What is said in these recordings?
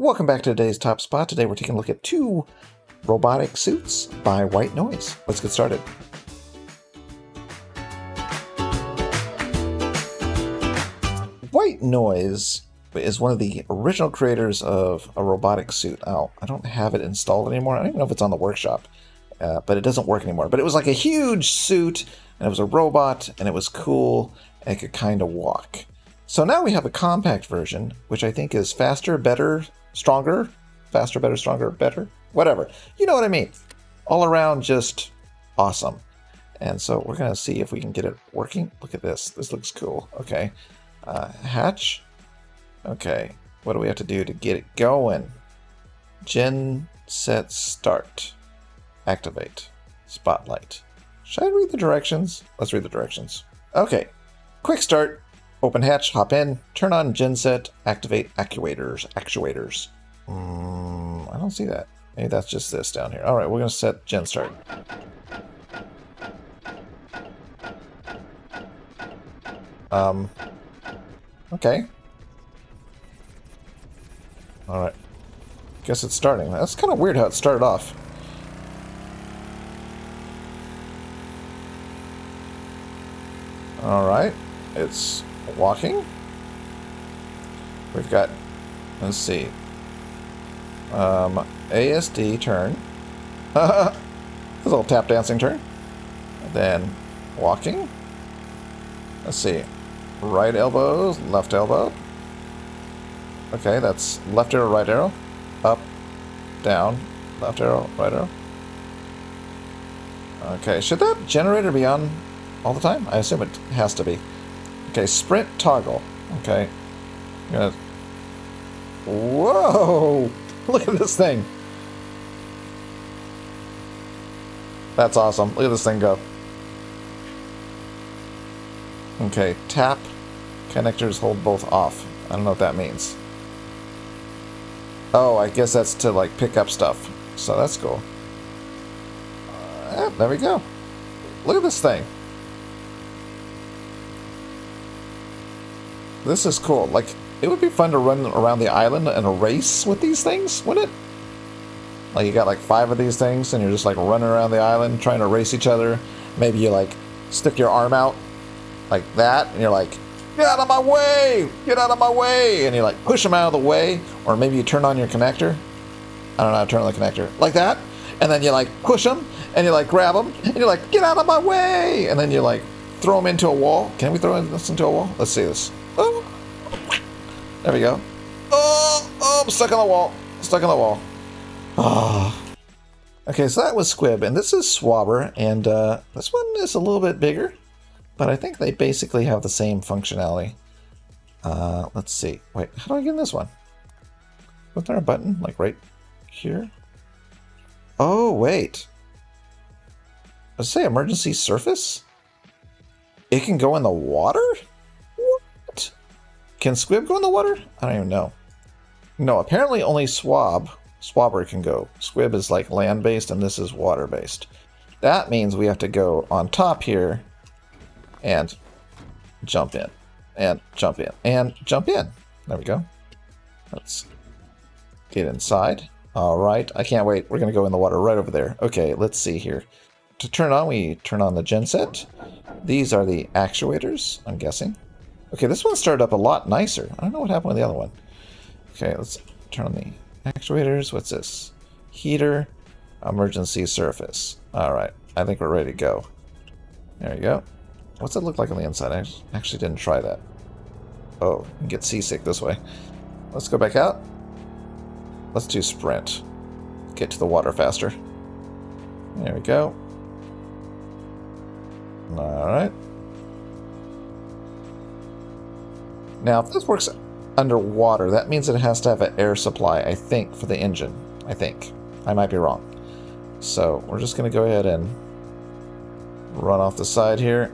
Welcome back to today's Top Spot. Today we're taking a look at two robotic suits by White Noise. Let's get started. White Noise is one of the original creators of a robotic suit. Oh, I don't have it installed anymore. I don't even know if it's on the workshop, uh, but it doesn't work anymore. But it was like a huge suit, and it was a robot, and it was cool, and it could kind of walk. So now we have a compact version, which I think is faster, better, stronger, faster, better, stronger, better, whatever. You know what I mean. All around just awesome. And so we're going to see if we can get it working. Look at this. This looks cool. Okay. Uh, hatch. Okay. What do we have to do to get it going? Gen set start. Activate. Spotlight. Should I read the directions? Let's read the directions. Okay. Quick start. Open hatch, hop in, turn on genset, activate actuators. Actuators. Mm, I don't see that. Maybe that's just this down here. All right, we're going to set gen start. Um, okay. All right. Guess it's starting. That's kind of weird how it started off. All right. It's walking. We've got, let's see, um, ASD turn. a little tap dancing turn. Then walking. Let's see, right elbow, left elbow. Okay, that's left arrow, right arrow. Up, down, left arrow, right arrow. Okay, should that generator be on all the time? I assume it has to be. Okay, sprint toggle. Okay. Gonna... Whoa! Look at this thing. That's awesome. Look at this thing go. Okay, tap. Connectors hold both off. I don't know what that means. Oh, I guess that's to like pick up stuff. So that's cool. Uh, there we go. Look at this thing. This is cool. Like, it would be fun to run around the island in a race with these things, wouldn't it? Like, you got like five of these things, and you're just like running around the island trying to race each other. Maybe you like stick your arm out like that, and you're like, get out of my way! Get out of my way! And you like push them out of the way, or maybe you turn on your connector. I don't know how to turn on the connector. Like that. And then you like push them, and you like grab them, and you're like, get out of my way! And then you like throw them into a wall. Can we throw this into a wall? Let's see this. Oh. There we go. Oh, oh, I'm stuck on the wall. Stuck on the wall. Ah. Oh. Okay, so that was Squib, and this is Swabber, and uh, this one is a little bit bigger, but I think they basically have the same functionality. Uh, let's see. Wait, how do I get in this one? Was there a button, like right here? Oh, wait. Let's say emergency surface? It can go in the water? Can Squib go in the water? I don't even know. No, apparently only Swab, Swabber can go. Squib is like land-based and this is water-based. That means we have to go on top here and jump in and jump in and jump in. There we go. Let's get inside. All right, I can't wait. We're going to go in the water right over there. Okay, let's see here. To turn on, we turn on the genset. These are the actuators, I'm guessing. Okay, this one started up a lot nicer. I don't know what happened with the other one. Okay, let's turn on the actuators. What's this? Heater, emergency surface. All right, I think we're ready to go. There you go. What's it look like on the inside? I actually didn't try that. Oh, get seasick this way. Let's go back out. Let's do sprint. Get to the water faster. There we go. All right. Now, if this works underwater, that means it has to have an air supply, I think, for the engine. I think. I might be wrong. So, we're just going to go ahead and run off the side here.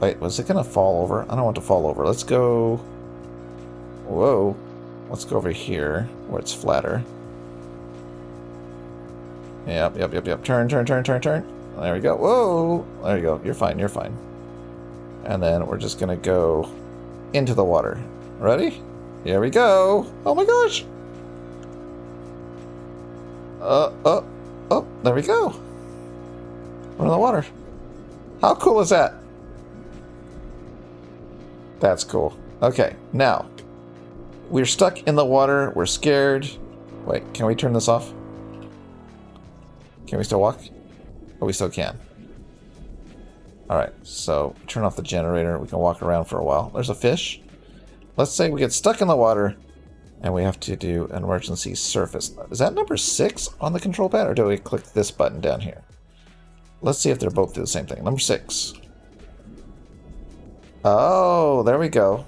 Wait, was it going to fall over? I don't want to fall over. Let's go... Whoa. Let's go over here, where it's flatter. Yep, yep, yep, yep. Turn, turn, turn, turn, turn. There we go. Whoa! There you go. You're fine, you're fine. And then we're just going to go into the water. Ready? Here we go. Oh my gosh. Uh, oh, oh, there we go. We're in the water. How cool is that? That's cool. Okay, now. We're stuck in the water. We're scared. Wait, can we turn this off? Can we still walk? Oh, we still can. Alright, so turn off the generator. We can walk around for a while. There's a fish. Let's say we get stuck in the water and we have to do an emergency surface. Is that number six on the control pad or do we click this button down here? Let's see if they're both do the same thing. Number six. Oh, there we go.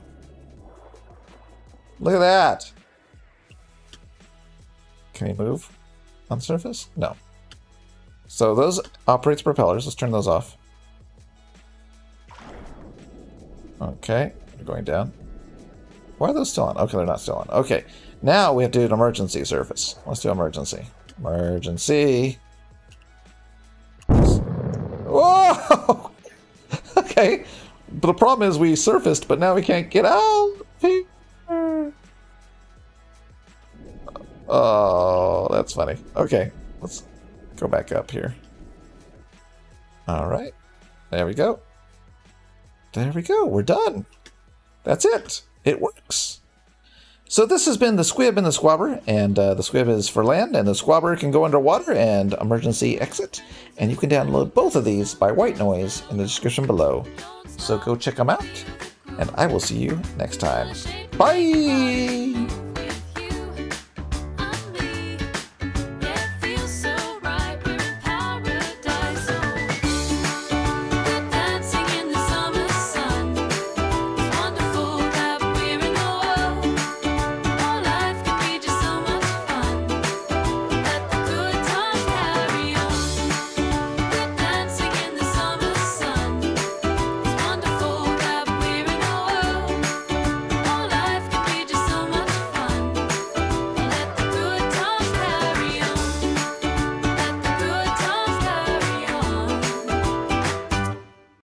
Look at that. Can we move on surface? No. So those operates propellers. Let's turn those off. Okay, we're going down. Why are those still on? Okay, they're not still on. Okay, now we have to do an emergency surface. Let's do emergency. Emergency. Whoa! okay, but the problem is we surfaced, but now we can't get out. Oh, that's funny. Okay, let's go back up here. All right, there we go. There we go. We're done. That's it. It works. So this has been the Squib and the Squabber, and uh, the Squib is for land, and the Squabber can go underwater and emergency exit. And you can download both of these by White Noise in the description below. So go check them out, and I will see you next time. Bye!